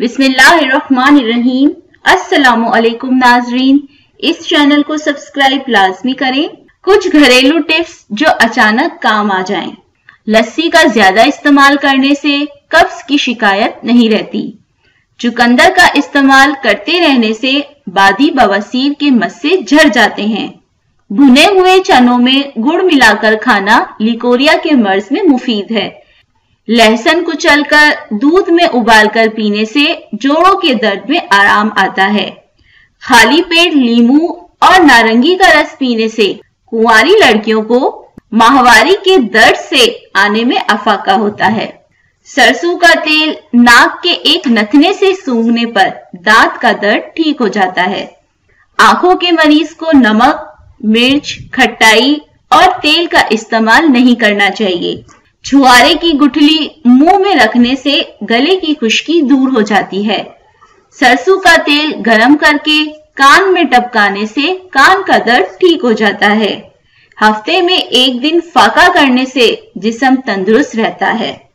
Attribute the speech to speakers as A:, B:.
A: बिस्मिल्लाहिर्रहमानिर्रहीम। अस्सलाम नाजरीन। इस चैनल को सब्सक्राइब लाजमी करें। कुछ घरेलू टिप्स जो अचानक काम आ जाएँ। लस्सी का ज़्यादा इस्तेमाल करने से कब्ज की शिकायत नहीं रहती। चुकंदर का इस्तेमाल करते रहने से बादी बवासीर के मस्से झड़ जाते हैं। भुने हुए चनों में गुड़ मिलाकर खाना लिकोरिया के मर्ज में मुफीद है। लहसुन कुचलकर दूध में उबालकर पीने से जोड़ों के दर्द में आराम आता है। खाली पेट लीमू और नारंगी का रस पीने से कुंवारी लड़कियों को माहवारी के दर्द से आने में अफाका होता है। सरसों का तेल नाक के एक नथने से सूंघने पर दांत का दर्द ठीक हो जाता है। आँखों के मरीज़ को नमक, मिर्च खट्टाई और तेल का इस्तेमाल नहीं करना चाहिए। छुआरे की गुठली मुँह में रखने से गले की खुश्की दूर हो जाती है। सरसों का तेल गरम करके कान में टपकाने से कान का दर्द ठीक हो जाता है। हफ़्ते में एक दिन फाका करने से जिसम तंदुरुस्त रहता है।